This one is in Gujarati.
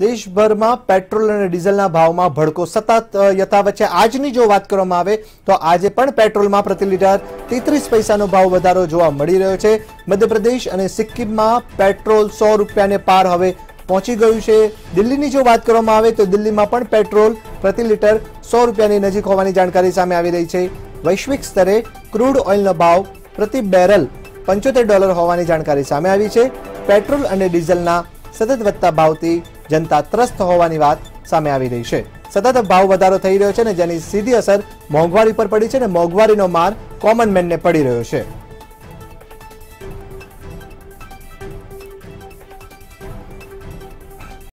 દેશભરમાં પેટ્રોલ અને ડીઝલના ભાવમાં ભડકો સતત યથાવત છે. આજની જો વાત કરવામાં આવે, તો આજે પણ પેટ્રોલમાં પ્રતિ લીટર તેત્રીસ પૈસાનો ભાવ વધારો જોવા મળી રહ્યો છે. મધ્યપ્રદેશ અને સિક્કિમમાં પેટ્રોલ સો રૂપિયાને પાર હવે પહોંચી ગયું છે. દિલ્હીની જો વાત કરવામાં આવે, તો દિલ્હીમાં પણ પેટ્રોલ પ્રતિ લીટર સો રૂપિયાની નજીક હોવાની જાણકારી સામે આવી રહી છે. વૈશ્વિક સ્તરે ક્રૂડ ઓઇલનો ભાવ પ્રતિ બેરલ પંચોતેર ડોલર હોવાની જાણકારી સામે આવી છે. પેટ્રોલ અને ડીઝલના સતત વધતા ભાવથી જનતા ત્રસ્ત હોવાની વાત સામે આવી રહી છે. સતત ભાવ વધારો થઈ રહ્યો છે ને જેની સીધી અસર મોંઘવારી પર પડી છે ને મોંઘવારીનો માર કોમન મેનને પડી રહ્યો છે.